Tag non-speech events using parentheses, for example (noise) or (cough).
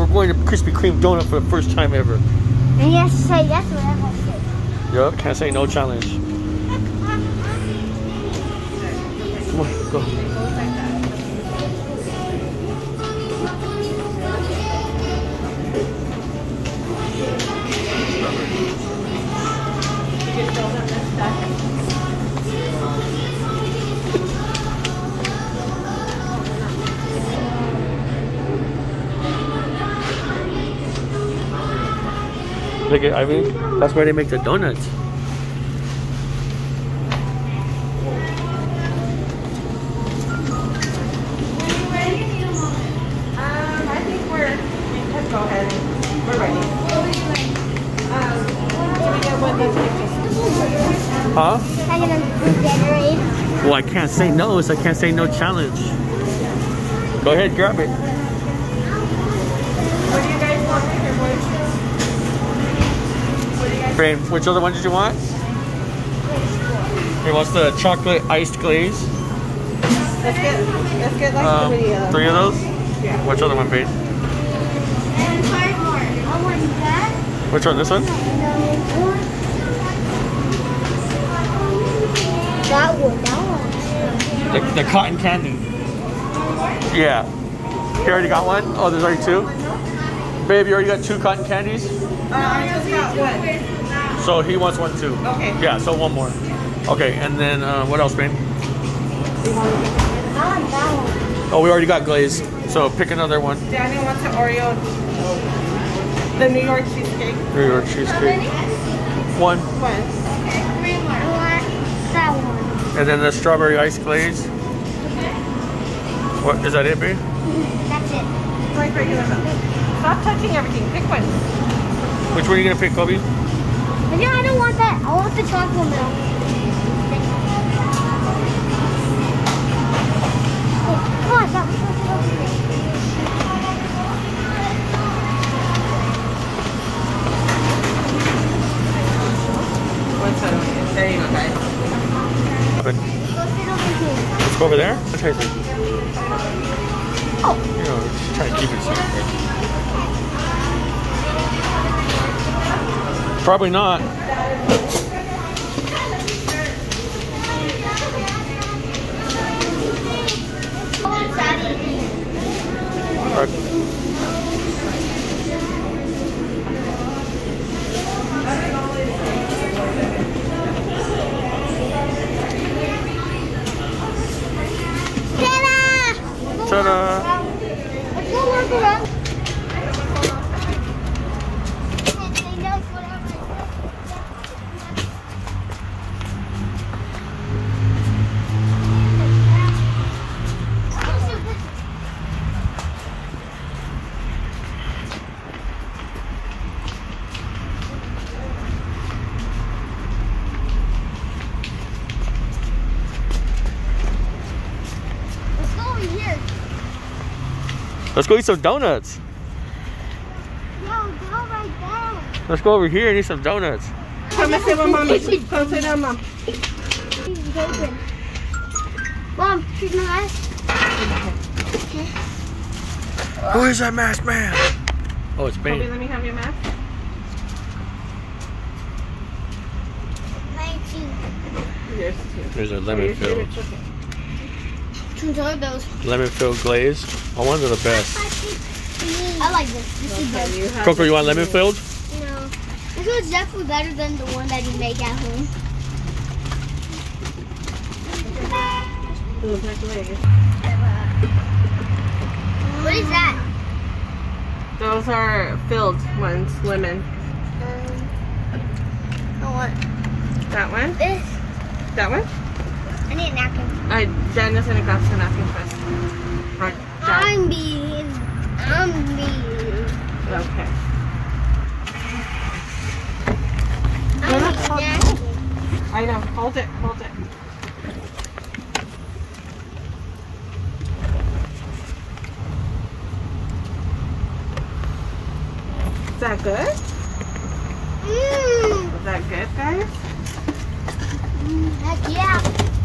we're going to Krispy Kreme donut for the first time ever. And he has to say yes I. Yup, can't say no challenge. (laughs) Come on, go. Look at, I mean, that's where they make the donuts. Huh? Well, I can't say no, so I can't say no challenge. Go ahead, grab it. What do you guys want here, boys? What do you guys Brain, which other one did you want? He wants the chocolate iced glaze. Let's get, let's get like Um, three of them. three of those? Yeah. Which other one, babe? And five more. I want that. Which one? This one? That one. That one. The, the cotton candy. Yeah. You already got one? Oh, there's already two? Babe, you already got two cotton candies? Uh, I just got one. So he wants one too. Okay. Yeah, so one more. Okay, and then uh, what else, babe? I want that one. Oh, we already got glaze. So pick another one. Daniel wants an Oreo. The New York cheesecake. New York cheesecake. One. One. I want that one. And then the strawberry ice glaze. What is that it, babe? That's it. Like regular milk. Stop touching everything. Pick one. Which one are you gonna pick, Kobe? No, I don't want that. I want the chocolate milk. Come on. What's that? There you go, guys. Good. Go sit over. Let's go over there. Let's try to. Oh. You know, just try to keep it secret. Probably not. Ta-da! Ta-da! Let's go work around. Let's go over here. Let's go eat some donuts. Yo, go right there. Let's go over here and eat some donuts. Come and sit with mommy. Come sit down, mom. She's open. Mom, she's my mask. Who is that masked man? Oh, it's Kobe, Bane. let me have your mask. Yours too. There's a Your lemon filled, favorite chicken. Enjoy those. lemon filled glaze. Oh, ones are the best. I like this. This is Okay, good. you have Coco, you want lemon filled? No. This one's definitely better than the one that you make at home. It looks like Lay's. What is that? Those are filled ones, lemon. Um, I want That one? this. That one? I need a napkin. Uh, Daniel's gonna grab some napkins first. Right, Dad. I'm being. I'm being. Okay. I No, no, hold- napkin. I know. Hold it. Hold it. Is that good? Mmm. Is that good, guys? Heck yeah.